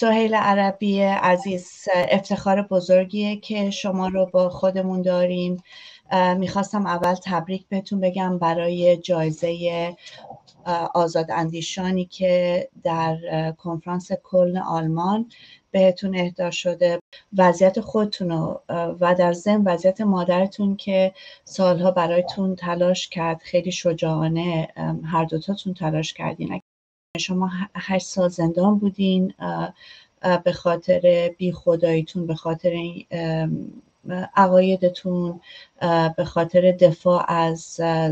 سهیل عربی عزیز افتخار بزرگیه که شما رو با خودمون داریم. می‌خواستم اول تبریک بهتون بگم برای جایزه آزاد اندیشانی که در کنفرانس کلن آلمان بهتون اهدا شده. وضعیت خودتون و در ضمن وضعیت مادرتون که سالها برایتون تلاش کرد. خیلی شجاعانه هر دوتاتون تلاش کردین. شما هشت سال زندان بودین به خاطر بی خداییتون به خاطر عقایدتون به خاطر دفاع از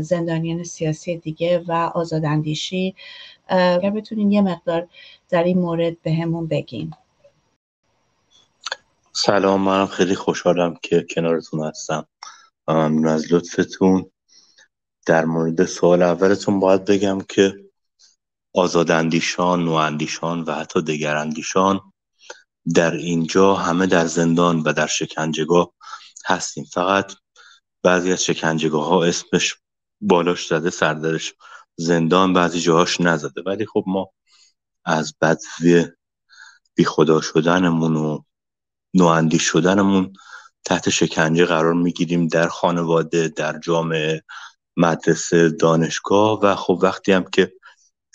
زندانیان سیاسی دیگه و آزاداندیشی. اگر بتونین یه مقدار در این مورد به بگین. سلام منم خیلی خوشحالم که کنارتون هستم. ممنون از لطفتون. در مورد سوال اولتون باید بگم که آزاداندیشان، نواندیشان و حتی دگراندیشان در اینجا همه در زندان و در شکنجهگاه هستیم. فقط بعضی از شکنجهگاه ها اسمش بالاش زده سردرش زندان بعضی جاهاش نزده. ولی خب ما از بدوی بی خدا شدنمون و نواندیش شدنمون تحت شکنجه قرار می‌گیریم در خانواده در جامعه مدرسه دانشگاه. و خب وقتی هم که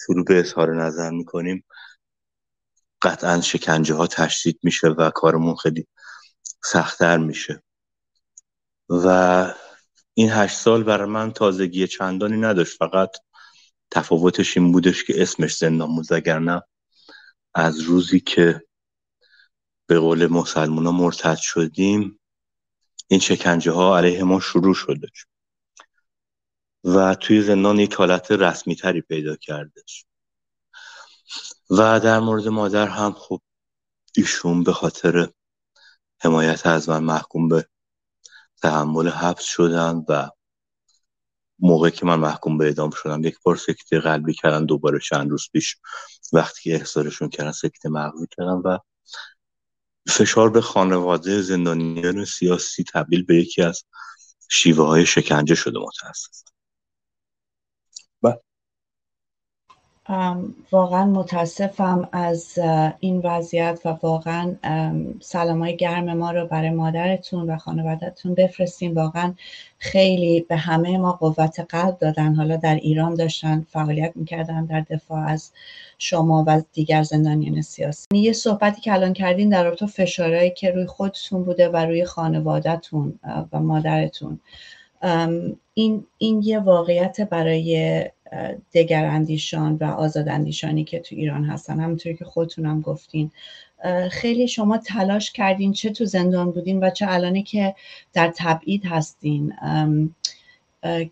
شروع به اظهار نظر می‌کنیم قطعا شکنجه ها تشدید میشه و کارمون خیلی سختتر میشه. و این هشت سال برای من تازگی چندانی نداشت فقط تفاوتش این بودش که اسمش زندان بود وگرنه از روزی که به قول مسلمان ها مرتد شدیم این شکنجه ها علیه ما شروع شده و توی زندان یک حالت رسمی تری پیدا کردش. و در مورد مادر هم خب ایشون به خاطر حمایت از من محکوم به تحمل حبس شدن و موقعی که من محکوم به اعدام شدم یک بار سکته قلبی کردن دوباره چند روز پیش وقتی که احضارشون کردن سکته مغزی کردن و فشار به خانواده زندانیان سیاسی تبدیل به یکی از شیوه های شکنجه شده متاسف واقعا متاسفم از این وضعیت و واقعا سلامای گرم ما رو برای مادرتون و خانوادهتون بفرستین. واقعا خیلی به همه ما قوت قلب دادن. حالا در ایران داشتن فعالیت می‌کردن در دفاع از شما و دیگر زندانیان سیاسی. یه صحبتی که الان کردین در رابطه فشارهایی که روی خودتون بوده و روی خانوادهتون و مادرتون. این, این یه واقعیت برای دگر اندیشان و آزاد اندیشانی که تو ایران هستن. همونطوری که خودتونم گفتین. خیلی شما تلاش کردین چه تو زندان بودین و چه الانی که در تبعید هستین.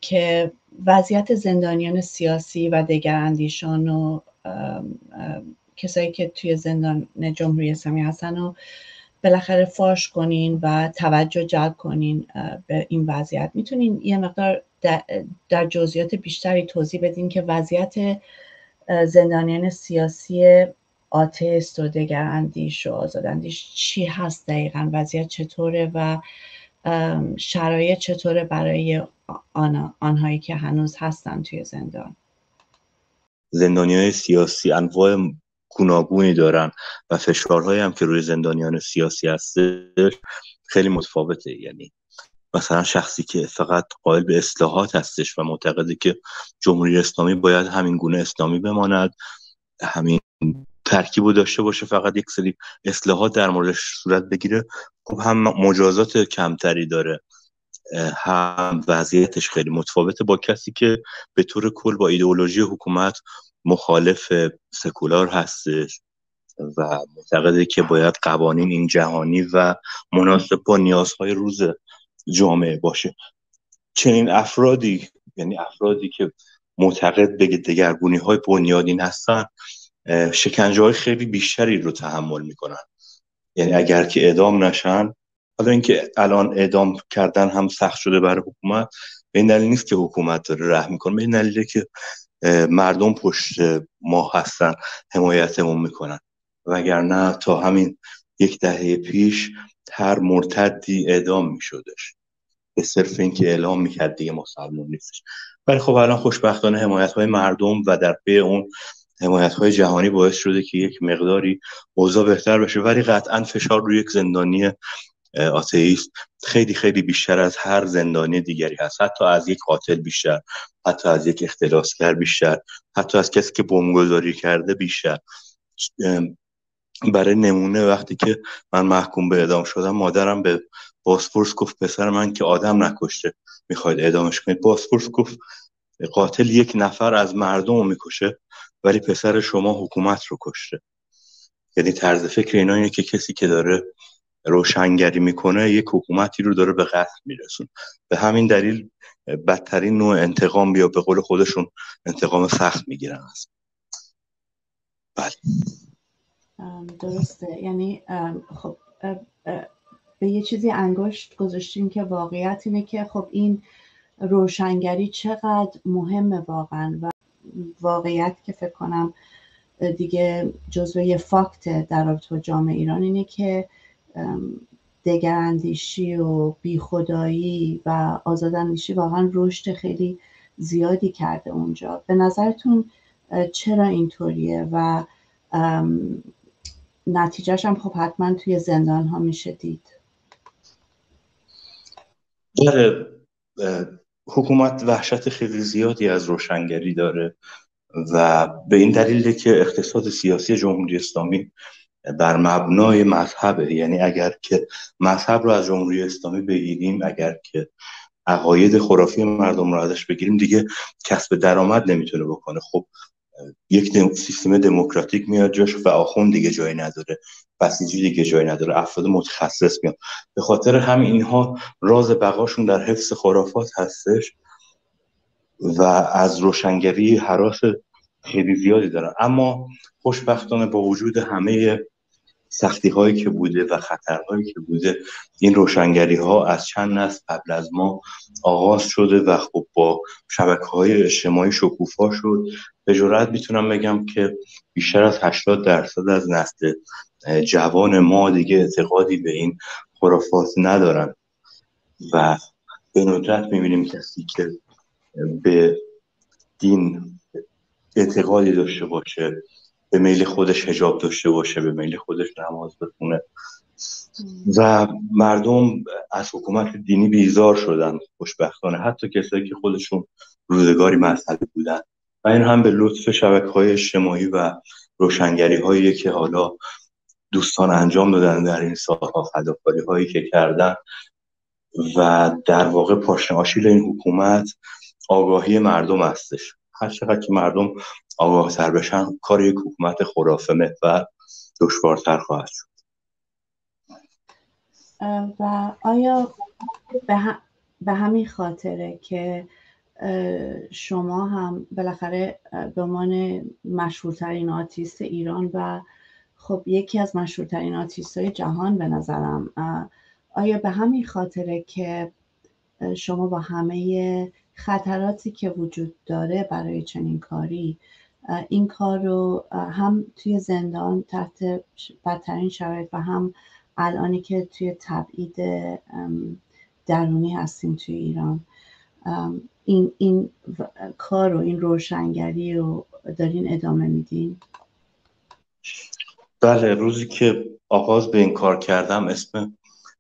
که وضعیت زندانیان سیاسی و دگر اندیشان و کسایی که توی زندان جمهوری اسلامی هستن و بالاخره فاش کنین و توجه جلب کنین به این وضعیت. می‌تونین یه مقدار در جزئیات بیشتری توضیح بدین که وضعیت زندانیان سیاسی آتست و دگراندیش و آزاداندیش چی هست دقیقا؟ وضعیت چطوره و شرایط چطوره برای آنهایی که هنوز هستن توی زندان؟ زندانیان سیاسی انواع گوناگونی دارن و فشارهایی هم که روی زندانیان سیاسی هستش خیلی متفاوته. یعنی مثلا شخصی که فقط قائل به اصلاحات هستش و معتقده که جمهوری اسلامی باید همین گونه اسلامی بماند همین ترکیب رو داشته باشه فقط یک سری اصلاحات در موردش صورت بگیره خب هم مجازات کمتری داره. هم وضعیتش خیلی متفاوته با کسی که به طور کل با ایدئولوژی حکومت مخالف سکولار هستش و معتقده که باید قوانین این جهانی و مناسب با نیازهای روز جامعه باشه. چنین افرادی یعنی افرادی که معتقد به دگرگونی های بنیادین هستن شکنجه های خیلی بیشتری رو تحمل می‌کنن. یعنی اگر که اعدام نشن حالا اینکه الان اعدام کردن هم سخت شده برای حکومت به این نیست که حکومت داره رحم می‌کنه به این دلیله که مردم پشت ما هستن حمایتمون می‌کنن. وگرنه تا همین یک دهه پیش هر مرتدی اعدام میشدش. به صرف اینکه اعلام می‌کرد دیگه مسلمان نیستش. ولی خب الان خوشبختانه حمایت های مردم و در پی اون حمایت های جهانی باعث شده که یک مقداری اوضاع بهتر بشه. ولی قطعا فشار روی یک زندانی آتئیست خیلی خیلی بیشتر از هر زندانی دیگری هست. حتی از یک قاتل بیشتر حتی از یک اختلاسگر بیشتر حتی از کسی که بمبگذاری کرده بیشتر. برای نمونه وقتی که من محکوم به اعدام شدم مادرم به باسپورس گفت پسر من که آدم نکشته می‌خواید اعدامش کنید؟ باسپورس گفت قاتل یک نفر از مردم رو می‌کشه ولی پسر شما حکومت رو کشته. یعنی طرز فکر اینا اینه که کسی که داره روشنگری می‌کنه یک حکومتی رو داره به قتل میرسون به همین دلیل بدترین نوع انتقام بیا به قول خودشون انتقام سخت می‌گیرن. از بله. درسته. یعنی خب به یه چیزی انگشت گذاشتیم که واقعیت اینه که خب این روشنگری چقدر مهمه واقعا و واقعیت که فکر کنم دیگه جزوه یه فاکت در رابطه جامعه ایران اینه که دگراندیشی و بیخدایی و آزاداندیشی واقعا رشد خیلی زیادی کرده اونجا. به نظرتون چرا اینطوریه و نتیجهش هم خب حتما توی زندان ها میشه دید. داره حکومت وحشت خیلی زیادی از روشنگری داره و به این دلیل که اقتصاد سیاسی جمهوری اسلامی بر مبنای مذهبه. یعنی اگر که مذهب رو از جمهوری اسلامی بگیریم اگر که عقاید خرافی مردم رو ازش بگیریم دیگه کسب درآمد نمی‌تونه بکنه. خب یک سیستم دموکراتیک میاد جاش و آخون دیگه جایی نداره. بسیجی دیگه جایی نداره. افراد متخصص میاد به خاطر همین اینها راز بقاشون در حفظ خرافات هستش و از روشنگری حراس خیلی زیادی دارن. اما خوشبختانه با وجود همه سختی هایی که بوده و خطرهایی که بوده این روشنگری ها از چند نسل قبل از ما آغاز شده و خب با شبکه های اجتماعی شکوفا شد. به جرات می‌تونم بگم که بیشتر از 80 درصد از نسل جوان ما دیگه اعتقادی به این خرافات ندارن. و به ندرت می‌بینیم کسی که به دین اعتقادی داشته باشه به میل خودش هجاب داشته باشه به میل خودش نماز بخونه. و مردم از حکومت دینی بیزار شدن خوشبختانه. حتی کسایی که خودشون روزگاری مذهبی بودن. و این هم به لطف شبکه های اجتماعی و روشنگری هایی که حالا دوستان انجام دادن در این سالها فداکاری هایی که کردن و در واقع پاشنه آشیل این حکومت آگاهی مردم هستش. هر چقدر که مردم آگاه تر بشن کار یک حکومت خرافه محور دشوارتر خواهد شد. و آیا به, همین خاطره که شما هم بالاخره به عنوان مشهورترین آتیست ایران و خب یکی از مشهورترین آتیست های جهان به نظرم آیا به همین خاطره که شما با همه خطراتی که وجود داره برای چنین کاری این کار رو هم توی زندان تحت بدترین شرایط و هم الانی که توی تبعید درونی هستیم توی ایران. این, این کار و این روشنگری رو دارین ادامه میدین؟ بله روزی که آغاز به این کار کردم اسم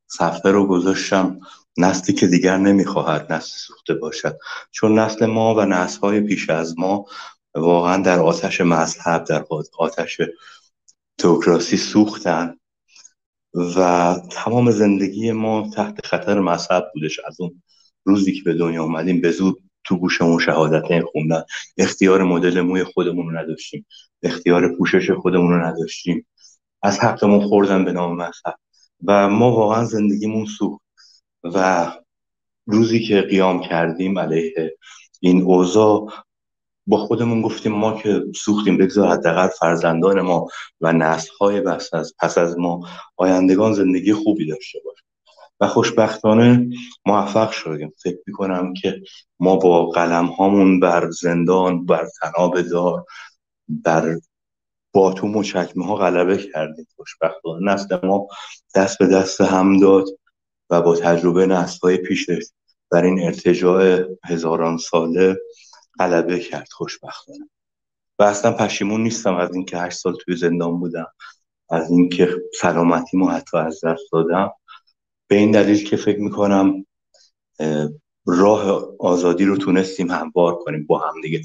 صفحه رو گذاشتم. نسلی که دیگر نمی‌خواهد نسل سوخته باشد. چون نسل ما و نسل های پیش از ما واقعا در آتش مذهب در آتش توکراسی سوختن و تمام زندگی ما تحت خطر مذهب بودش. از اون روزی که به دنیا اومدیم به زود تو گوشمون شهادت خوندن. اختیار مدل موی خودمون رو نداشتیم. اختیار پوشش خودمون رو نداشتیم. از حقمون خوردن به نام مذهب. و ما واقعا زندگیمون سوخت. و روزی که قیام کردیم علیه این اوضاع با خودمون گفتیم ما که سوختیم بگذار حداقل فرزندان ما و نسلهای بس از پس از ما آیندگان زندگی خوبی داشته باشه و خوشبختانه موفق شدیم. فکر می‌کنم که ما با قلم هامون بر زندان بر تناب دار بر باتوم و چکمه ها غلبه کردیم. خوشبختانه نسل ما دست به دست هم داد. و با تجربه نسل های پیشش بر این ارتجاع هزاران ساله غلبه کرد. خوشبختانه. و اصلا پشیمون نیستم از اینکه هشت سال توی زندان بودم از اینکه سلامتیمو حتی از دست دادم. به این دلیل که فکر می‌کنم راه آزادی رو تونستیم هموار کنیم با هم دیگه.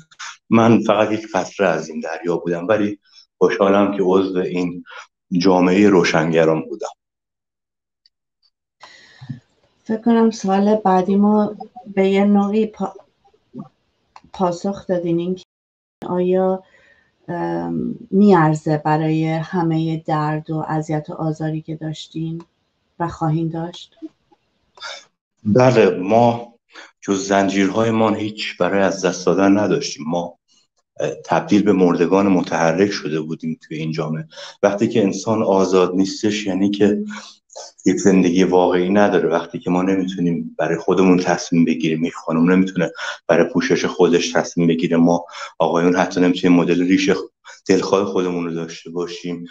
من فقط یک قطره از این دریا بودم ولی خوشحالم که عضو این جامعه روشنگران بودم. فکر کنم سوال بعدی ما به یه نوعی پاسخ دادین این آیا میارزه برای همه درد و اذیت و آزاری که داشتین و خواهیم داشت؟ بله ما جز ما هیچ برای از دست دادن نداشتیم. ما تبدیل به مردگان متحرک شده بودیم توی این جامعه. وقتی که انسان آزاد نیستش یعنی که یک زندگی واقعی نداره. وقتی که ما نمی‌تونیم برای خودمون تصمیم بگیریم یک خانم نمی‌تونه برای پوشش خودش تصمیم بگیره. ما آقایون حتی نمی‌تونیم مدل ریش دلخواه خودمون رو داشته باشیم.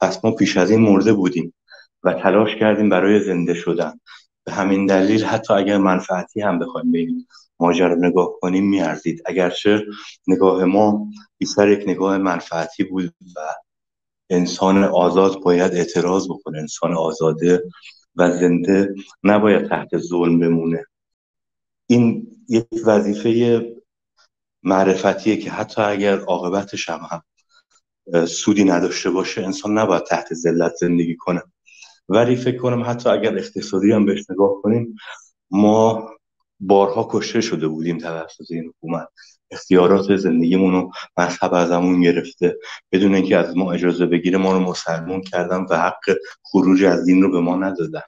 پس ما پیش از این مرده بودیم و تلاش کردیم برای زنده شدن. به همین دلیل حتی اگر منفعتی هم بخوایم این ماجرا نگاه کنیم میارزید. اگرچه نگاه ما بیشتر یک نگاه منفعتی بود و انسان آزاد باید اعتراض بکنه. انسان آزاده و زنده نباید تحت ظلم بمونه. این یک وظیفه معرفتیه که حتی اگر عاقبتش هم, هم سودی نداشته باشه انسان نباید تحت ذلت زندگی کنه. ولی فکر کنم حتی اگر اقتصادی هم بهش نگاه کنیم ما بارها کشته شده بودیم توسط این حکومت. اختیارات زندگیمون رو مذهب ازمون گرفته. بدون اینکه از ما اجازه بگیره ما رو مسلمون کردن و حق خروج از دین رو به ما ندادن.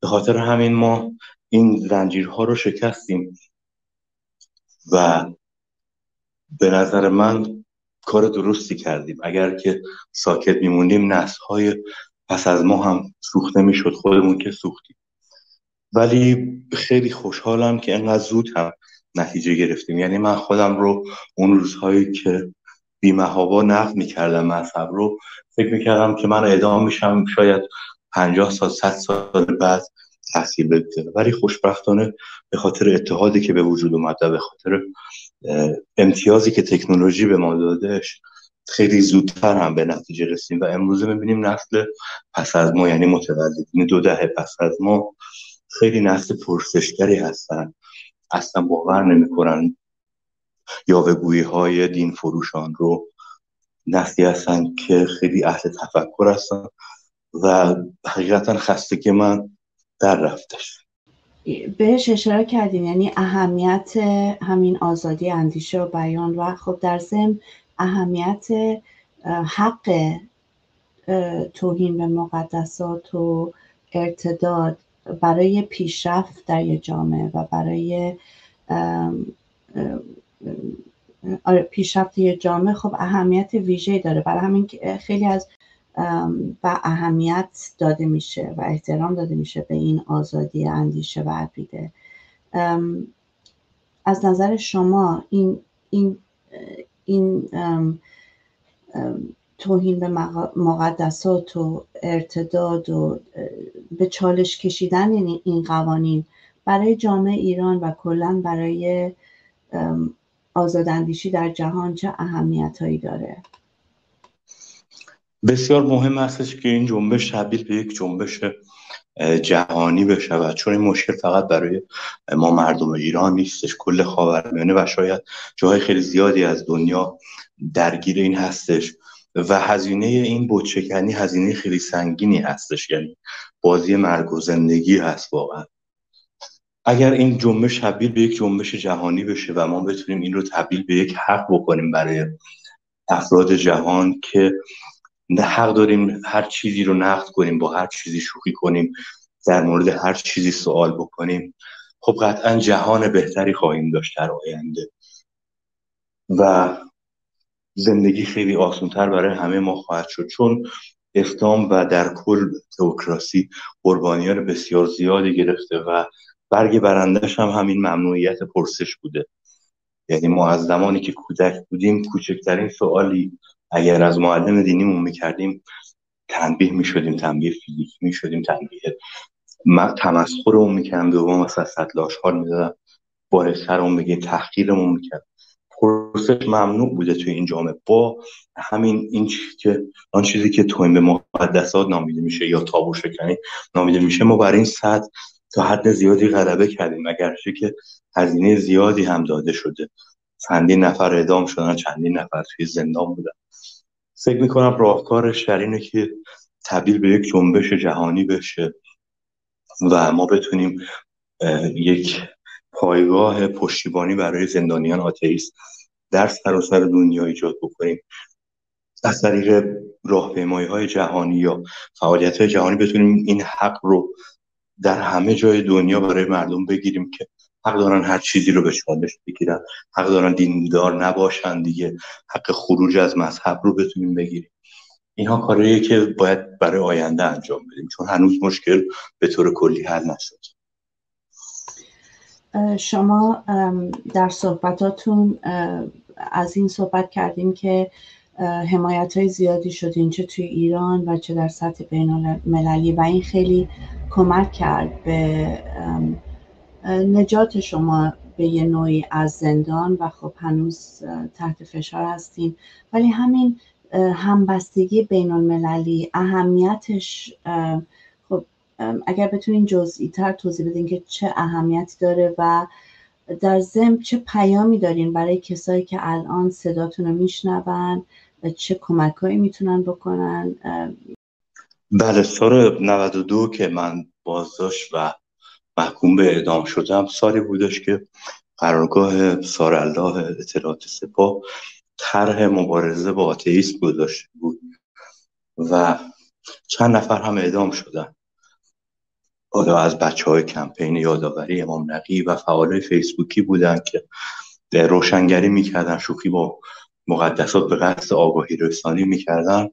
به خاطر همین ما این زنجیرها رو شکستیم. و به نظر من کار درستی کردیم. اگر که ساکت میمونیم نسل های پس از ما هم سوخته می‌شد. خودمون که سوختیم. ولی خیلی خوشحالم که انقدر زود هم نتیجه گرفتیم. یعنی من خودم رو اون روزهایی که بیمهابا نقد می‌کردم مذهب رو فکر می‌کردم که من اعدام میشم شاید پنجاه سال صد سال بعد تحصیل بگذاره ولی خوشبختانه به خاطر اتحادی که به وجود اومد و به خاطر امتیازی که تکنولوژی به ما دادش خیلی زودتر هم به نتیجه رسیم و امروزه می‌بینیم نسل پس از ما یعنی متولدین دو دهه پس از ما خیلی نسل پرسشگری هستن. اصلا باور نمی‌کنن یاوهگویی های دین فروشان رو. نسلی هستن که خیلی اهل تفکر هستن و حقیقتا که من در رفتش. بهش اشاره کردیم یعنی اهمیت همین آزادی اندیشه و بیان. و خب در ضمن اهمیت حق توهین به مقدسات و ارتداد. برای پیشرفت در یه جامعه و برای آره، پیشرفت یه جامعه خب اهمیت ویژه داره. برای همین خیلی از و اهمیت داده میشه و احترام داده میشه به این آزادی اندیشه و عقیده. از نظر شما این این این توهین به مقدسات و ارتداد و به چالش کشیدن یعنی این قوانین برای جامعه ایران و کلا برای آزاداندیشی در جهان چه اهمیت هایی داره؟ بسیار مهم هستش که این جنبش تبدیل به یک جنبش جهانی بشود چون این مشکل فقط برای ما مردم ایران نیستش کل خاورمیانه و شاید جاهای خیلی زیادی از دنیا درگیر این هستش. و هزینه این بودشکنی هزینه خیلی سنگینی هستش. یعنی بازی مرگ و زندگی هست واقعا. اگر این جنبش تبدیل به یک جنبش جهانی بشه و ما بتونیم این رو تبدیل به یک حق بکنیم برای افراد جهان که نه حق داریم هر چیزی رو نقد کنیم با هر چیزی شوخی کنیم در مورد هر چیزی سوال بکنیم خب قطعا جهان بهتری خواهیم داشت در آینده. و زندگی خیلی آسانتر برای همه ما خواهد شد. چون اسلام و در کل تئوکراسی قربانیان بسیار زیادی گرفته و برگ برندش هم همین ممنوعیت پرسش بوده. یعنی ما از زمانی که کودک بودیم کوچکترین سوالی اگر از معلم دینیمون می‌کردیم تنبیه می‌شدیم تنبیه فیزیکی می‌شدیم تنبیه تمسخرمون می‌کردن ما مثلا سطل آشغال می‌دادن بالای سرمون بگه تحقیرمون می‌کرد پرسش ممنوع بوده توی این جامعه. با همین این چیزی که آن چیزی که تویم به مقدسات نامیده میشه یا تابو شکنی نامیده میشه ما برای این سطح تا حد زیادی غلبه کردیم. اگرچه که هزینه زیادی هم داده شده. چندین نفر اعدام شدن چندین نفر توی زندان بودن. فکر می‌کنم راهکارش در اینه که تبدیل به یک جنبش جهانی بشه و ما بتونیم یک پایگاه پشتیبانی برای زندانیان آتئیست در سراسر دنیا ایجاد بکنیم. از طریق راهپیمایی های جهانی یا فعالیت های جهانی بتونیم این حق رو در همه جای دنیا برای مردم بگیریم که حق دارن هر چیزی رو به چالش بگیرن. حق دارن دیندار نباشن دیگه. حق خروج از مذهب رو بتونیم بگیریم. اینها کاریه که باید برای آینده انجام بدیم. چون هنوز مشکل به طور کلی حل نشد شما در صحبتاتون از این صحبت کردیم که حمایت های زیادی شد. چه توی ایران و چه در سطح بین المللی و این خیلی کمک کرد به نجات شما به یه نوعی از زندان. و خب هنوز تحت فشار هستیم ولی همین همبستگی بین المللی اهمیتش اگر بتونین جزئی تر توضیح بدین که چه اهمیتی داره و در ضمن چه پیامی دارین برای کسایی که الان صداتون رو میشنون و چه کمکهایی می‌تونن بکنن. بله سال 92 که من بازداشت و محکوم به اعدام شدم سالی بودش که قرارگاه سارالله اطلاعات سپاه طرح مبارزه با آتئیسم گذاشته بود و چند نفر هم اعدام شدن. حالا از بچه های کمپین یادآوری امام نقی و فعال فیسبوکی بودن که روشنگری می‌کردن شوخی با مقدسات به قصد آگاهی رسانی می‌کردن.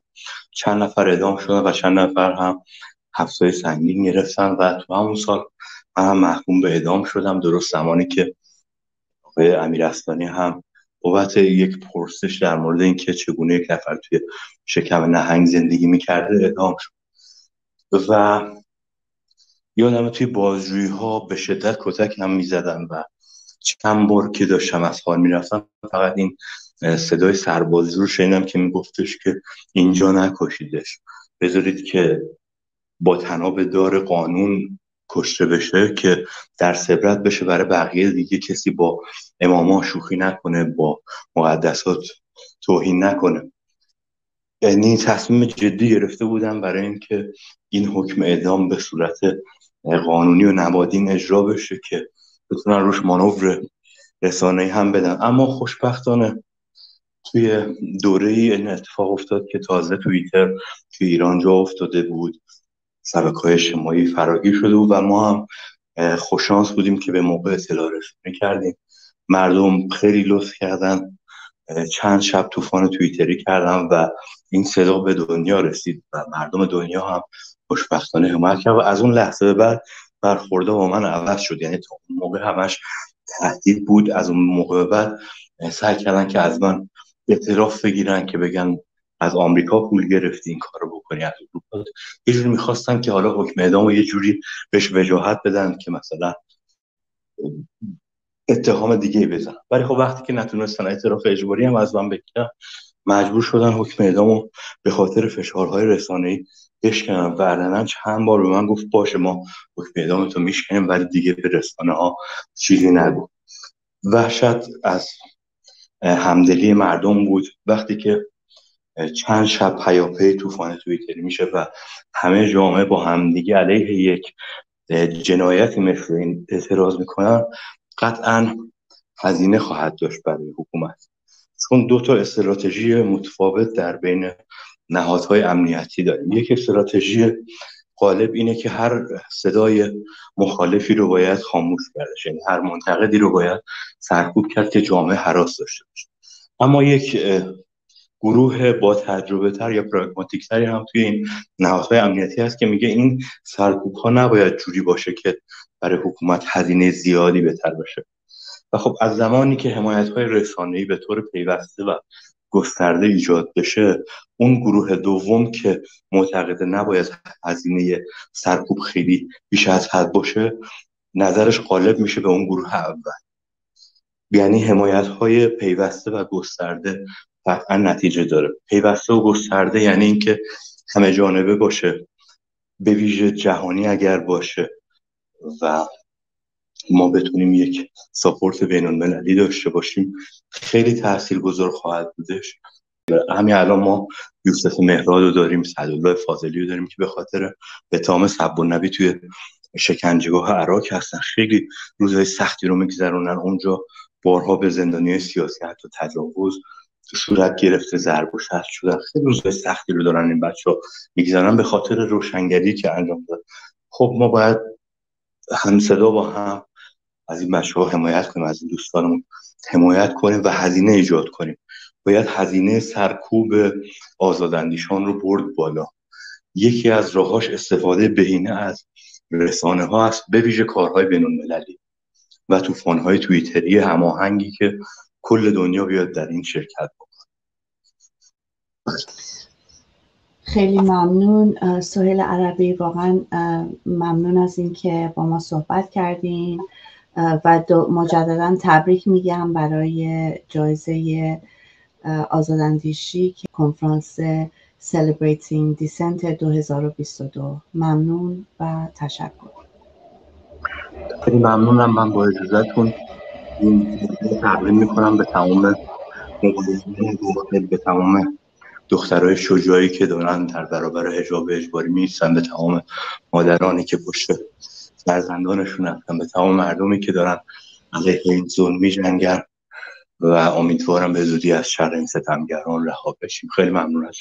چند نفر اعدام شدن و چند نفر هم حفظای سنگین گرفتن و تو همون سال من هم محکوم به اعدام شدم. درست زمانی که آقای امیر هم بابت یک پرسش در مورد اینکه چگونه یک نفر توی شکم نهنگ زندگی می‌کرده اعدام شد. و یادم توی بازجویی ها به شدت کتک هم می‌زدن و چند بار که داشتم از حال می‌رفتم فقط این صدای سربازی رو شنیدم که میگفتش که اینجا نکشیدش. بذارید که با تناب دار قانون کشته بشه که در سبرت بشه برای بقیه دیگه کسی با اماما شوخی نکنه با مقدسات توهین نکنه. یعنی تصمیم جدی گرفته بودم برای اینکه این حکم اعدام به صورت قانونی و نمادین اجرا بشه که بتونن روش مانور رسانه هم بدن. اما خوشبختانه توی دوره این اتفاق افتاد که تازه توییتر توی ایران جا افتاده بود. سبک های اجتماعی فراگیر شده بود و ما هم خوششانس بودیم که به موقع اطلاع رسونی کردیم. مردم خیلی لطف کردن. چند شب طوفان توییتری کردم و این صدا به دنیا رسید و مردم دنیا هم خوشبختانه حمایت کرد و از اون لحظه به بعد برخورده با من عوض شد. یعنی تا اون موقع همش تهدید بود. از اون موقع بعد سعی کردن که از من اعتراف بگیرن که بگن از آمریکا پول گرفتی این کارو بکنی از اروپا. یه جوری می‌خواستن که حالا حکم اعدام یه جوری بهش وجاهت بدن که مثلا اتهام دیگه بزنن. ولی خب وقتی که نتونستن اعتراف اجباری هم از من بگیرن مجبور شدن حکم اعدامو به خاطر فشارهای رسانه‌ای بشکنن و چند بار به من گفت باشه ما حکم اعدام تو میشکنیم ولی دیگه به رسانه ها چیزی نگو وحشت از همدلی مردم بود. وقتی که چند شب پیاپی طوفان تویتری میشه و همه جامعه با همدیگه علیه یک جنایتی مثل این اعتراض می‌کنن قطعا هزینه خواهد داشت برای حکومت. چون دو تا استراتژی متفاوت در بین نهادهای امنیتی داریم یک استراتژی غالب اینه که هر صدای مخالفی رو باید خاموش کرد یعنی هر منتقدی رو باید سرکوب کرد که جامعه حراس داشته باشه. اما یک گروه با تجربه تر یا پراگماتیک تری هم توی این نهادهای امنیتی هست که میگه این سرکوب ها نباید جوری باشه که برای حکومت هزینه زیادی بهتر بشه. و خب از زمانی که حمایت های رسانه‌ای به طور پیوسته و گسترده ایجاد بشه اون گروه دوم که معتقد نباید هزینه سرکوب خیلی بیش از حد باشه نظرش غالب میشه به اون گروه اول. یعنی حمایت های پیوسته و گسترده قطعا نتیجه داره. پیوسته و گسترده یعنی اینکه همه جانبه باشه. به ویژه جهانی اگر باشه و ما بتونیم یک ساپورت بین المللی داشته باشیم. خیلی تأثیر گذار خواهد بودش. همین الان ما یوسف مهراد رو داریم سدالله فاضلی رو داریم که به خاطر تام سب نبی توی شکنجهگاه عراق هستن. خیلی روزهای سختی رو میگذرونن. اونجا بارها به زندانی سیاسی حتی تجاوز صورت گرفته ضرب و شدن. خیلی روزهای سختی رو دارن این بچه ها میگذرن به خاطر روشنگری که انجام داد. خب ما باید هم صدا با هم از این بچه ها حمایت کنیم از این دوستانمون حمایت کنیم و هزینه ایجاد کنیم. باید هزینه سرکوب آزاداندیشان رو برد بالا. یکی از راهاش استفاده بهینه از رسانه ها است به ویژه کارهای بین المللی و طوفان های توییتری هماهنگی که کل دنیا بیاد در این شرکت بکنه. خیلی ممنون. سهیل عربی واقعا ممنون از اینکه با ما صحبت کردین. و مجددا تبریک میگم برای جایزه آزاداندیشی که کنفرانس Celebrating Dissent 2022 ممنون و تشکر. خیلی ممنونم. من با اجازتون این تقدیم می‌کنم به تمام به تمام دخترای شجاعی که دارن در برابر حجاب اجباری میستن به تمام مادرانی که پشت فرزندانشون هستن به تمام مردمی که دارن علیه این ظلم میجنگن و امیدوارم به زودی از شر این ستمگران رها بشیم. خیلی ممنون از